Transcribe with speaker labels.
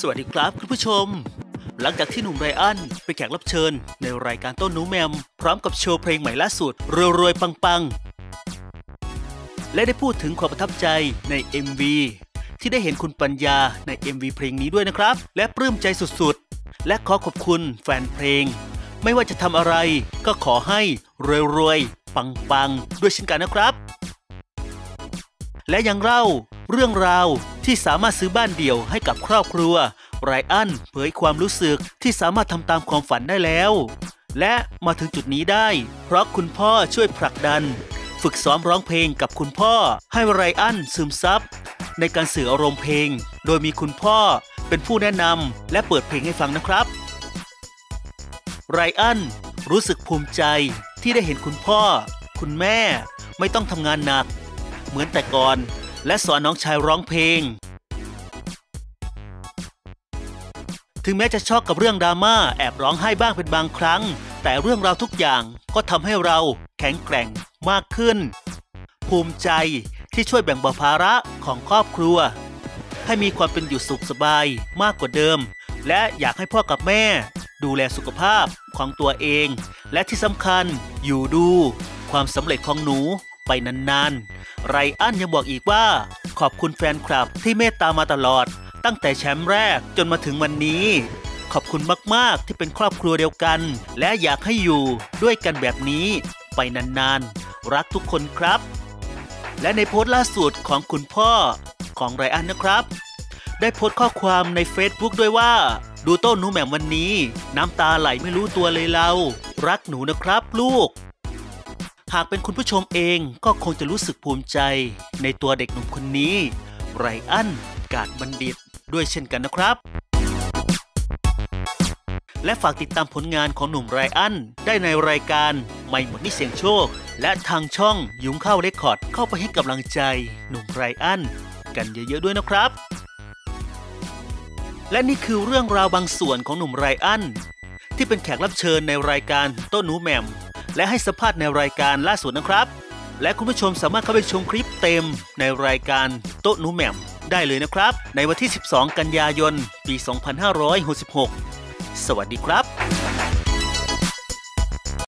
Speaker 1: สวัสดีครับคุณผู้ชม หลังจากที่หนุ่มไรอันเป็นแขกรับเชิญ ในรายการต้นหนูแมม พร้อมกับโชว์เพลงใหม่ล่าสุดรวยๆปังๆ และได้พูดถึงความประทับใจใน MV ที่ได้เห็นคุณปัญญาใน MV เพลงนี้ด้วยนะครับ และปลื้มใจสุดๆ และขอขอบคุณแฟนเพลง ไม่ว่าจะทำอะไรก็ขอให้รวยๆปังๆ ด้วยเช่นกันนะครับ และยังเล่าเรื่องราว ที่สามารถซื้อบ้านเดี่ยวให้กับครอบครัวไรอันเผยความรู้สึกที่สามารถทำตามความฝันได้แล้ว และมาถึงจุดนี้ได้ เพราะคุณพ่อช่วยผลักดัน ฝึกซ้อมร้องเพลงกับคุณพ่อ ให้ไรอันซึมซับในการสื่ออารมณ์เพลง โดยมีคุณพ่อเป็นผู้แนะนำและเปิดเพลงให้ฟังนะครับไรอันรู้สึกภูมิใจที่ได้เห็นคุณพ่อ คุณแม่ไม่ต้องทำงานหนัก เหมือนแต่ก่อน และสอนน้องชายร้องเพลง ถึงแม้จะชอบกับเรื่องดราม่าแอบร้องไห้บ้างเป็นบางครั้ง แต่เรื่องราวทุกอย่างก็ทำให้เราแข็งแกร่งมากขึ้น ภูมิใจที่ช่วยแบ่งเบาภาระของครอบครัว ให้มีความเป็นอยู่สุขสบายมากกว่าเดิม และอยากให้พ่อกับแม่ดูแลสุขภาพของตัวเอง และที่สำคัญอยู่ดู ความสำเร็จของหนูไปนานๆ ไรอันยังบอกอีกว่า ขอบคุณแฟนคลับที่เมตตามาตลอด ตั้งแต่แชมป์แรกจนมาถึงวันนี้ ขอบคุณมากๆที่เป็นครอบครัวเดียวกัน และอยากให้อยู่ด้วยกันแบบนี้ ไปนานๆ รักทุกคนครับ และในโพสต์ล่าสุดของคุณพ่อของไรอันนะครับ ได้โพสต์ข้อความใน Facebook ด้วยว่า ดูโต้นหนูแหม่มวันนี้ น้ำตาไหลไม่รู้ตัวเลยเรา รักหนูนะครับลูก หากเป็นคุณผู้ชมเองก็คงจะรู้สึกภูมิใจ ในตัวเด็กหนุ่มคนนี้ ไรอัน กาดบัณฑิต ด้วยเช่นกันนะครับ และฝากติดตามผลงานของหนุ่มไรอัน ได้ในรายการไม่หมดนี่เสียงโชค และทางช่องยุ้งเข้าเรคคอร์ดเข้าไปให้กำลังใจ หนุ่มไรอัน กันเยอะๆด้วยนะครับ และนี่คือเรื่องราวบางส่วนของหนุ่มไรอันที่เป็นแขกรับเชิญในรายการโต้นหนูแหม่ม และให้สัมภาษณ์ในรายการล่าสุดนะครับ และคุณผู้ชมสามารถเข้าไปชมคลิปเต็มในรายการโต๊ะหนูแหม่มได้เลยนะครับ ในวันที่ 12 กันยายน ปี 2566 สวัสดีครับ